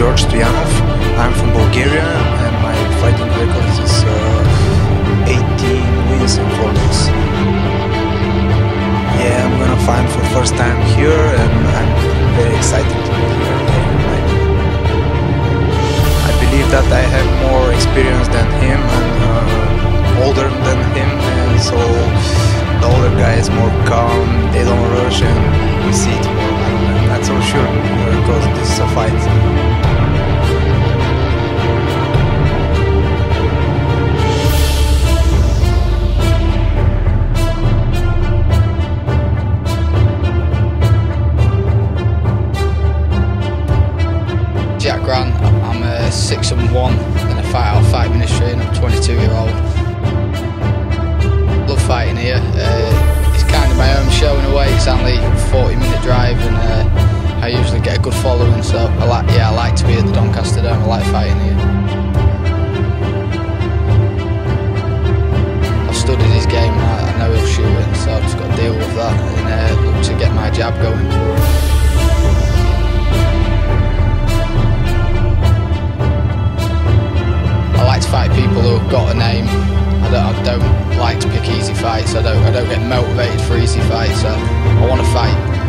Maryanov. I'm from Bulgaria and my fighting record is uh, 18 wins and 4 losses. Yeah, I'm gonna fight for the first time here and I'm very excited to be here. I believe that I have more experience than him and uh, older than him and so the older guy is more calm, they don't rush and we see it more. Grant, I'm a six and one and I fight out fight ministry and I'm 22 year old. Love fighting here. Uh, it's kind of my own show in a way. It's only a 40 minute drive and uh, I usually get a good following. So I like, yeah, I like to be at the Doncaster Dome. I like fighting here. I've studied his game and I, I know he'll shoot it, so I've just got to deal with that and uh, look to get my jab going. Got a name. I don't, I don't like to pick easy fights. I don't, I don't get motivated for easy fights. I, I want to fight.